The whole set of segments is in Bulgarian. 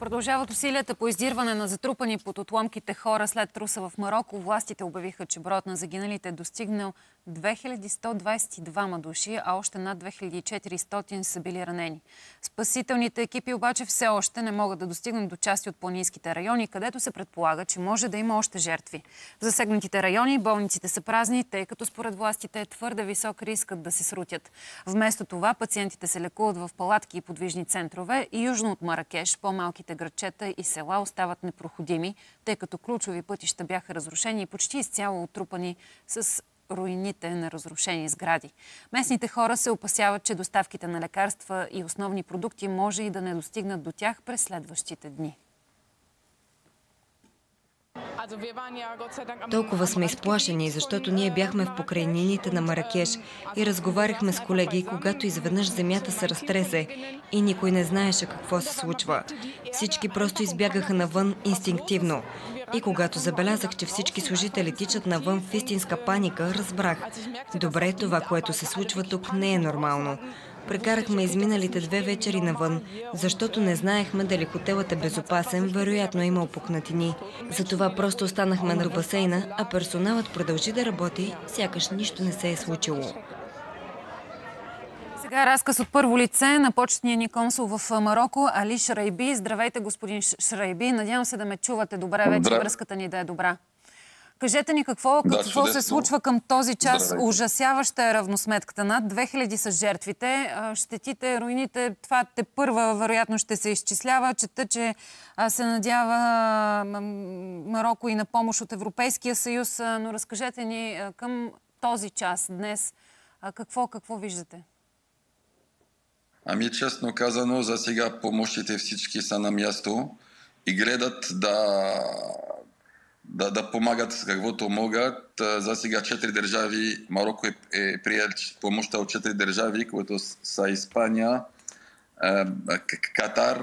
Продължават усилията по издирване на затрупани под отломките хора след труса в Марокко. Властите обявиха, че броят на загиналите е достигнал 2122 души, а още над 2400 са били ранени. Спасителните екипи обаче все още не могат да достигнат до части от планинските райони, където се предполага, че може да има още жертви. В засегнатите райони болниците са празни, тъй като според властите е твърде висок рискът да се срутят. Вместо това пациентите се лекуват в палатки и подвижни центрове и южно от Маракеш по-малките градчета и села остават непроходими, тъй като ключови пътища бяха разрушени и почти изцяло отрупани с руините на разрушени сгради. Местните хора се опасяват, че доставките на лекарства и основни продукти може и да не достигнат до тях през следващите дни. Толкова сме изплашени, защото ние бяхме в покрайнините на Маракеш и разговаряхме с колеги, когато изведнъж земята се разтресе и никой не знаеше какво се случва. Всички просто избягаха навън инстинктивно. И когато забелязах, че всички служители тичат навън в истинска паника, разбрах. Добре, това, което се случва тук, не е нормално. Прекарахме изминалите две вечери навън, защото не знаехме дали хотелът е безопасен, вероятно е имал пукнатини. Затова просто останахме на басейна, а персоналът продължи да работи, сякаш нищо не се е случило. Сега разказ от първо лице на почетния ни консул в Марокко, Али Шрайби. Здравейте, господин Шрайби. Надявам се да ме чувате добре вече, Здравей. връзката ни да е добра. Кажете ни какво, да, какво се случва към този час. Здравейте. Ужасяваща е равносметката. Над 2000 са жертвите. Щетите, руините, това те първа вероятно ще се изчислява. Чета, че се надява Марокко и на помощ от Европейския съюз. Но разкажете ни към този час днес какво, какво виждате? Ами честно казано, за сега помощите всички са на място и гледат да, да, да помагат каквото могат. За сега четири държави, Марокко е, е приел помощта от четири държави, които са Испания, Катар,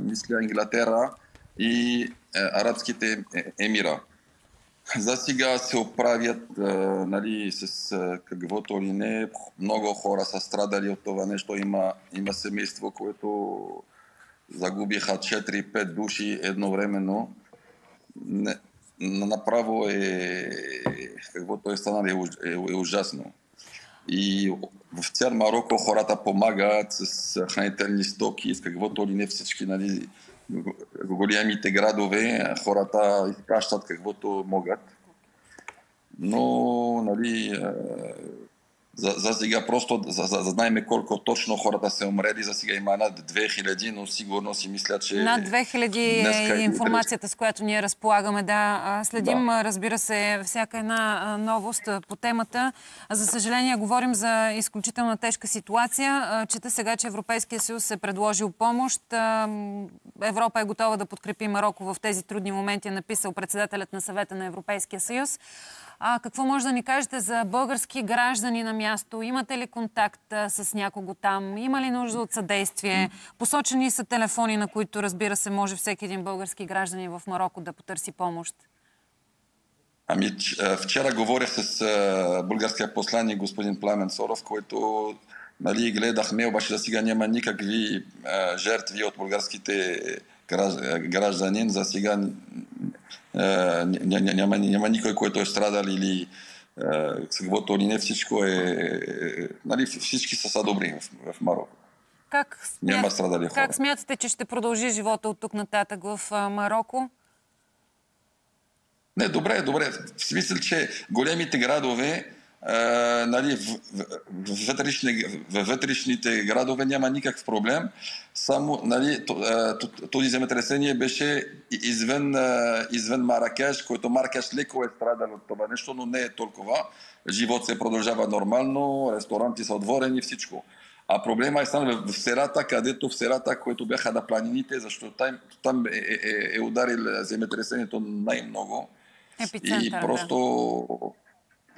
мисля Инглатера и Арабските емира. За сега се оправят а, нали, с а, каквото ли не. Много хора са страдали от това нещо. Има, има семейство, което загубиха 4-5 души едновременно. Не, направо е, каквото е станало е, е, е ужасно. И в цял Марокко хората помагат с хранителни стоки, с каквото ли не всички нали, големите градове хората изпращат каквото могат. Но, нали, за, за сега просто, за, за, за знаем колко точно хората са умрели, за сега има над 2000, но сигурно си мисля, че... Над 2000 е информацията, с която ние разполагаме, да. Следим, да. разбира се, всяка една новост по темата. За съжаление, говорим за изключително тежка ситуация. Чета сега, че Европейския съюз е предложил помощ. Европа е готова да подкрепи Марокко в тези трудни моменти, е написал председателят на съвета на Европейския съюз. А, какво може да ни кажете за български граждани на място? Имате ли контакт а, с някого там? Има ли нужда от съдействие? Посочени са телефони, на които, разбира се, може всеки един български гражданин в Марокко да потърси помощ. Ами, вчера говорих с българския посланник господин Пламен Соров, който нали, гледахме, обаче за сега няма никакви жертви от българските гражданин. За сега няма, няма никой, който е страдал или с каквото ли не всичко е... Нали, всички са, са добри в, в Марокко. Как, смят... Няма страдали хора. Как смятате, че ще продължи живота от тук нататък в Марокко? Не, добре, добре. В смисъл, че големите градове нали, в, в, вътрешни, в вътрешните градове няма никакъв проблем. Само нали, този земетресение беше извън, извън Маракеш, който Маракеш леко е страдал от това нещо, но не е толкова. Живот се продължава нормално, ресторанти са отворени, всичко. А проблема е станал в Серата, където в Серата, което бяха на планините, защото там, там е, е, е, е ударил земетресението най-много. Епицентър, и просто... Да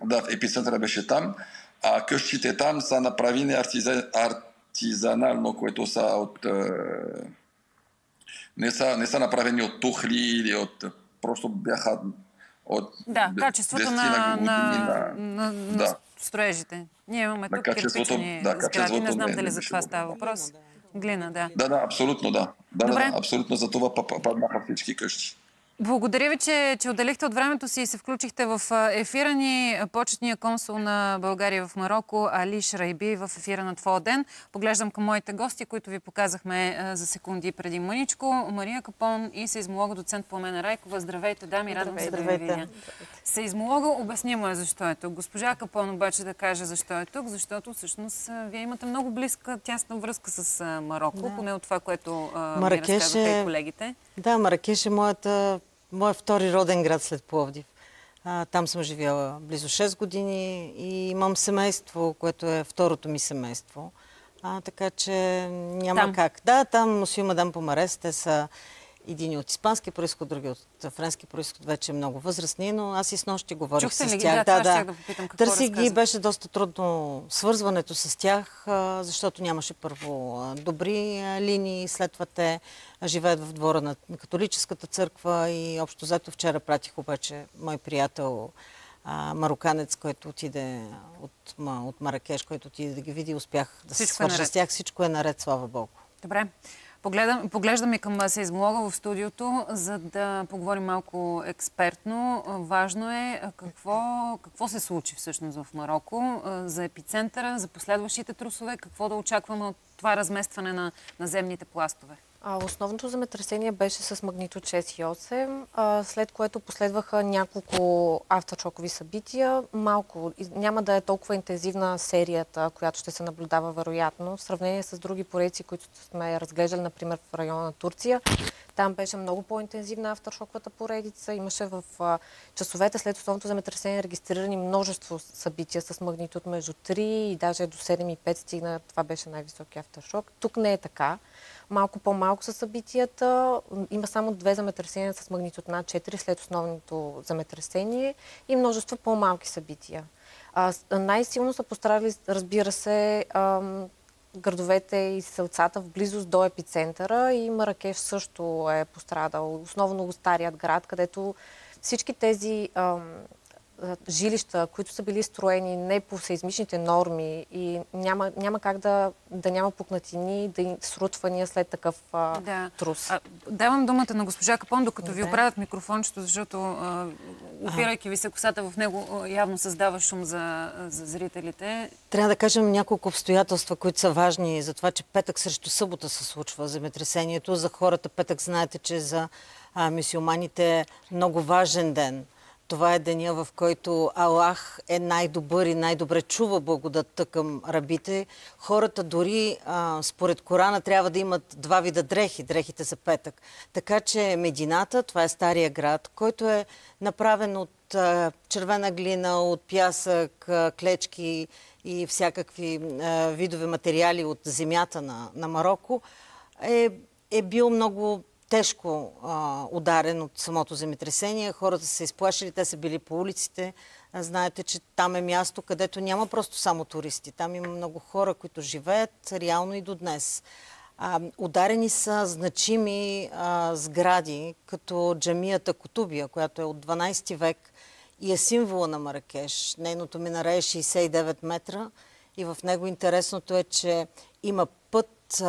да, епицентъра беше там, а къщите там са направени артизан, артизанално, което са от... Е, не, са, не са направени от тухли или от... Просто бяха от... Да, качеството на, на, на, на, на да. строежите. Ние имаме тук кирпични да, сгради, не знам дали за това става въпрос. Глина, да. Да, да, абсолютно да. Да, Добре. да, абсолютно за това па- па- паднаха всички къщи. Благодаря ви, че, че отделихте от времето си и се включихте в ефира ни. Почетния консул на България в Марокко Али Шрайби в ефира на Твоя ден. Поглеждам към моите гости, които ви показахме за секунди преди мъничко. Мария Капон и сейзмолога доцент Пламена Райкова. Здравейте, дами, радвам се да ви видя. Сейзмолога обяснимо е защо е тук. Госпожа Капон обаче да каже защо е тук, защото всъщност вие имате много близка, тясна връзка с Марокко, поне от това, което а, ми е- и колегите. Да, Маракеш е моята, моят втори роден град след Пловдив. А, там съм живяла близо 6 години и имам семейство, което е второто ми семейство. А, така че няма Там? как. Да, там Мусио Мадам Помарес, те са един от испански происход, други от френски происход, вече много възрастни, но аз и с нощи говорих Чухте с ли ги? тях. Да, това щях да попитам, какво Търсих ги, беше доста трудно свързването с тях, защото нямаше първо добри линии, след това те живеят в двора на католическата църква и общо взето вчера пратих обаче мой приятел а, мароканец, който отиде от, от Маракеш, който отиде да ги види, успях да се Всичко е свържа с тях. Всичко е наред, слава Богу. Добре. Погледам, поглеждаме към сейзмолога в студиото, за да поговорим малко експертно. Важно е какво, какво се случи всъщност в Марокко за епицентъра, за последващите трусове, какво да очакваме от това разместване на, на земните пластове. Основното земетресение беше с магнитуд 6,8, а, след което последваха няколко автошокови събития. Малко, няма да е толкова интензивна серията, която ще се наблюдава вероятно, в сравнение с други поредици, които сме разглеждали, например в района на Турция. Там беше много по-интензивна автошоковата поредица. Имаше в а, часовете след основното земетресение регистрирани множество събития с магнитуд между 3 и даже до 7,5 стигна. Това беше най-високи автошок. Тук не е така. Малко по-малко са събитията. Има само две земетресения с магнитуд над 4 след основното земетресение и множество по-малки събития. Най-силно са пострадали, разбира се, ам, градовете и селцата в близост до епицентъра и Маракеш също е пострадал. Основно старият град, където всички тези ам, жилища, които са били строени не по сейзмичните норми и няма, няма как да, да няма пукнатини, да срутвания след такъв а, Да. трус. А, давам думата на госпожа Капон, докато ви Добре. оправят микрофончето, защото а, опирайки ви се косата в него, явно създава шум за, за зрителите. Трябва да кажем няколко обстоятелства, които са важни за това, че петък срещу събота се случва земетресението. За хората петък знаете, че за а, мисиоманите е много важен ден. Това е деня, в който Аллах е най-добър и най-добре чува благодатта към рабите. Хората дори а, според Корана трябва да имат два вида дрехи, дрехите за петък. Така че Медината, това е стария град, който е направен от а, червена глина, от пясък, а, клечки и всякакви видове материали от земята на, на Марокко, е, е бил много тежко а, ударен от самото земетресение. Хората са се изплашили, те са били по улиците. Знаете, че там е място, където няма просто само туристи. Там има много хора, които живеят реално и до днес. А, ударени са значими а, сгради, като джамията Котубия, която е от 12 век и е символа на Маракеш. Нейното минаре е 69 метра и в него интересното е, че има път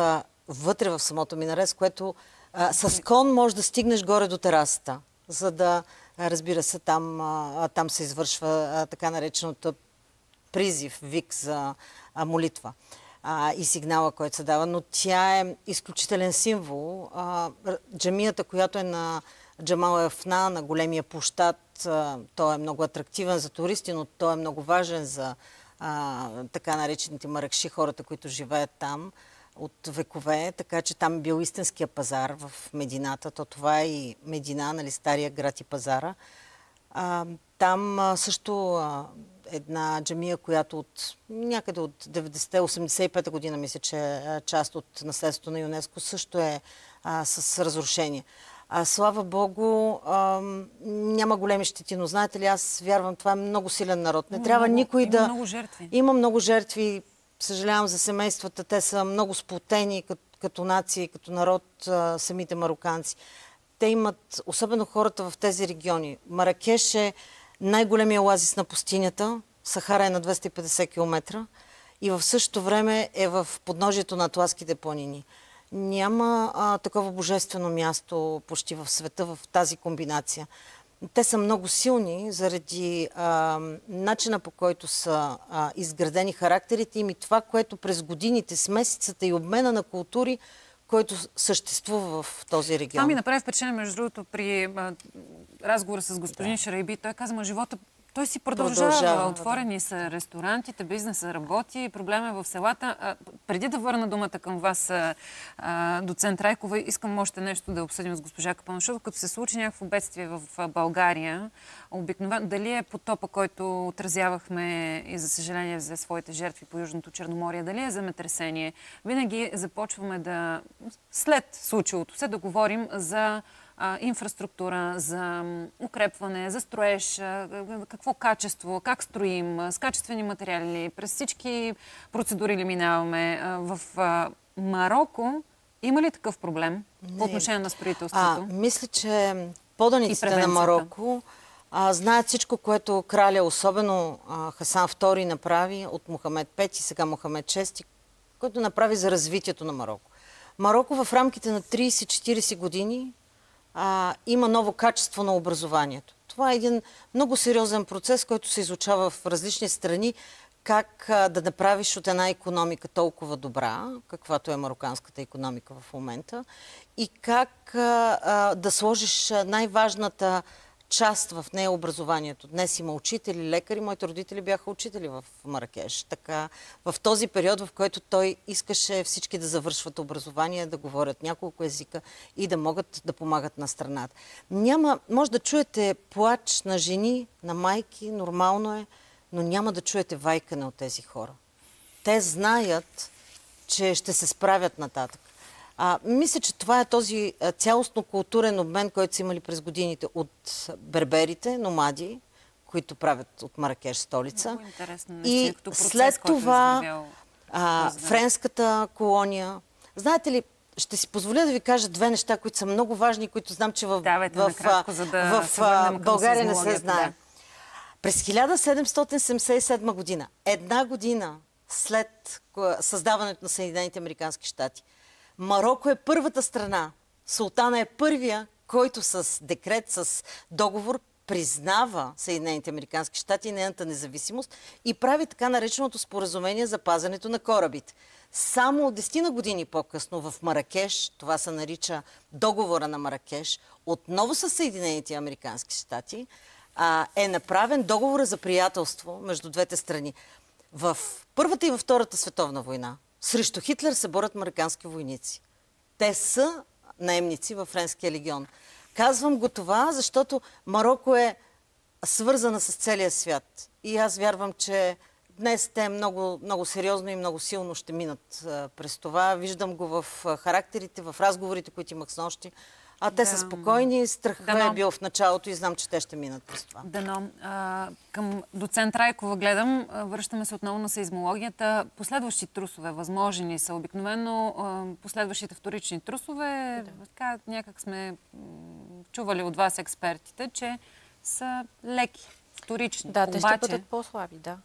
вътре в самото минаре, с което а, с кон можеш да стигнеш горе до терасата, за да, разбира се, там, а, там се извършва а, така нареченото призив, вик за а, молитва а, и сигнала, който се дава. Но тя е изключителен символ. А, джамията, която е на Джамал Ефна, на големия площад, той е много атрактивен за туристи, но той е много важен за а, така наречените маракши, хората, които живеят там от векове, така че там е бил истинския пазар в Медината. То това е и Медина, нали, стария град и пазара. А, там а, също а, една джамия, която от някъде от 90-85 година, мисля, че е част от наследството на ЮНЕСКО, също е а, с разрушение. А, слава Богу, а, няма големи щети, но знаете ли, аз вярвам, това е много силен народ. Не Има трябва много- никой има да... много жертви. Има много жертви. Съжалявам за семействата. Те са много сплотени като, като нация, като народ, самите мароканци. Те имат, особено хората в тези региони. Маракеш е най-големия оазис на пустинята. Сахара е на 250 км. и в същото време е в подножието на Атласките планини. Няма а, такова божествено място почти в света в тази комбинация. Те са много силни заради а, начина по който са а, изградени характерите им и това, което през годините, с месецата и обмена на култури, който съществува в този регион. Това ми направи впечатление, между другото, при а, разговора с господин да. Шарайби. Той каза, ма живота той си продължава. Продължава, Отворени са ресторантите, бизнеса работи, проблема е в селата. А, преди да върна думата към вас, а, доцент Райкова, искам още нещо да обсъдим с госпожа Капан, защото като се случи някакво бедствие в България, обикновено, дали е потопа, който отразявахме и за съжаление за своите жертви по Южното Черноморие, дали е земетресение, винаги започваме да, след случилото се, да говорим за а, инфраструктура, за укрепване, за строеж, какво качество, как строим, с качествени материали, през всички процедури ли минаваме. В Марокко има ли такъв проблем Не. по отношение на строителството? А, мисля, че поданиците на Марокко а, знаят всичко, което краля, особено а, Хасан II направи от Мохамед V и сега Мохамед VI, който направи за развитието на Марокко. Марокко в рамките на 30-40 години а, има ново качество на образованието. Това е един много сериозен процес, който се изучава в различни страни, как а, да направиш от една економика толкова добра, каквато е мароканската економика в момента, и как а, да сложиш най-важната част в нея образованието. Днес има учители, лекари. Моите родители бяха учители в Маракеш. Така, в този период, в който той искаше всички да завършват образование, да говорят няколко езика и да могат да помагат на страната. Няма, може да чуете плач на жени, на майки, нормално е, но няма да чуете вайкане от тези хора. Те знаят, че ще се справят нататък. А, мисля, че това е този цялостно културен обмен, който са имали през годините от берберите, номади, които правят от Маракеш столица. Много интересно, и процес, след е това а, френската колония. Знаете ли, ще си позволя да ви кажа две неща, които са много важни, които знам, че в, Давайте, в, накратко, за да в, България не се знае. Да. През 1777 година, една година след създаването на Съединените Американски щати, Марокко е първата страна. Султана е първия, който с декрет, с договор признава Съединените Американски щати и нейната независимост и прави така нареченото споразумение за пазането на корабите. Само 10 на години по-късно в Маракеш, това се нарича договора на Маракеш, отново с Съединените Американски щати, е направен договора за приятелство между двете страни. В Първата и във Втората световна война срещу Хитлер се борят мароккански войници. Те са наемници във Френския легион. Казвам го това, защото Марокко е свързана с целия свят. И аз вярвам, че днес те много, много сериозно и много силно ще минат през това. Виждам го в характерите, в разговорите, които имах с нощи. А те да. са спокойни, страхът Дано. е бил в началото и знам, че те ще минат през това. Дано. А, към доцент Райкова гледам, връщаме се отново на сейзмологията. Последващи трусове, възможни са обикновено последващите вторични трусове. Да. Така, някак сме чували от вас експертите, че са леки, вторични. Да, те ще бъдат по-слаби, да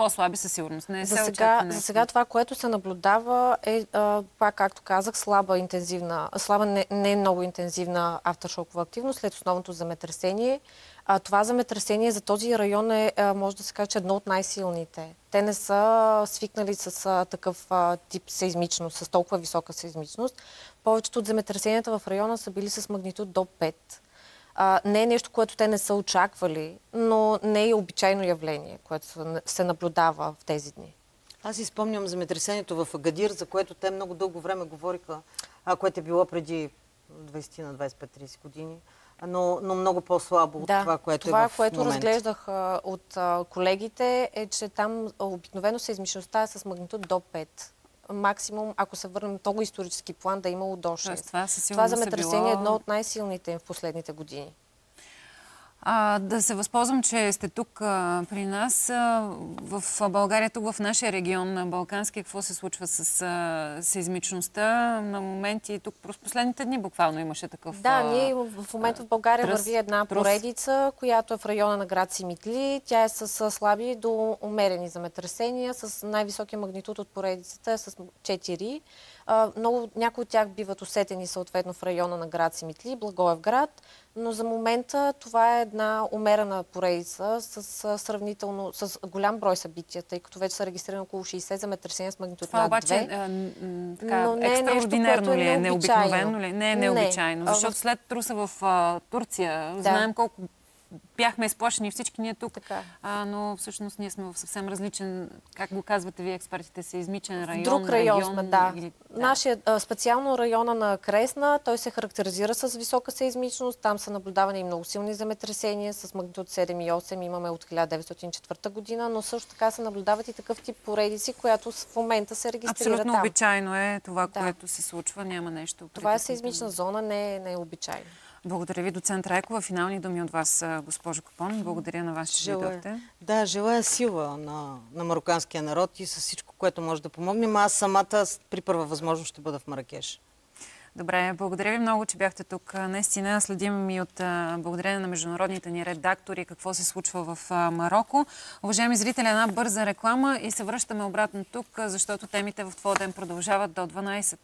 по-слаби със сигурност. Не за, сега, за сега това, което се наблюдава е, а, пак както казах, слаба интензивна, слаба не, не много интензивна автошокова активност след основното земетресение. А, това земетресение за този район е, а, може да се каже, че едно от най-силните. Те не са свикнали с а, такъв а, тип сейзмичност, с толкова висока сейзмичност. Повечето от земетресенията в района са били с магнитуд до 5 а, не е нещо, което те не са очаквали, но не е обичайно явление, което се наблюдава в тези дни. Аз си спомням земетресението в Агадир, за което те много дълго време говориха, а, което е било преди 20 на 25-30 години, но, но много по-слабо от това, което това, е в което момента. разглеждах а, от а, колегите, е, че там обикновено измишността е с магнитуд до 5 максимум, ако се върнем много исторически план, да е имало до 6. това, това земетресение било... е едно от най-силните в последните години. А, да се възползвам, че сте тук а, при нас. А, в България, тук в нашия регион на Балкански, какво се случва с а, сейзмичността? На моменти, тук през последните дни буквално имаше такъв Да, ние в момента в България тръс- върви една трус. поредица, която е в района на град Симитли. Тя е с слаби до умерени земетресения, с най-високия магнитуд от поредицата е с 4. А, Много, някои от тях биват усетени съответно в района на град Симитли, Благоевград, но за момента това е една умерена поредица с сравнително с голям брой събития, тъй като вече са регистрирани около 60 земетресения с магнитуд Това над обаче 2. м, така, Но не е екстраординарно е ли е? Необикновено ли? е? Не е Не. необичайно. А, Защото след труса в а, Турция, знаем колко бяхме изплашени всички ние тук. Така е. А, но всъщност ние сме в съвсем различен, как го казвате вие експертите, сеизмичен район. Друг район регион, сме, да. или- Нашия, а, специално района на Кресна, той се характеризира с висока сейзмичност. Там са наблюдавани и много силни земетресения с магнитуд 7 и 8. Имаме от 1904 година, но също така се наблюдават и такъв тип поредици, която в момента се регистрира Абсолютно там. обичайно е това, Да. което се случва. Няма нещо. Това е сейзмична зона, не е, не е обичайно. Благодаря ви, доцент Райкова. Финални думи от вас, госпожо Капон. Благодаря на вас, че дойдохте. да, желая сила на, на марокканския народ и с всичко, което може да помогнем. Аз самата при първа възможност ще бъда в Маракеш. Добре, благодаря ви много, че бяхте тук. Наистина следим и от благодарение на международните ни редактори какво се случва в Марокко. Уважаеми зрители, една бърза реклама и се връщаме обратно тук, защото темите в твоя ден продължават до 12.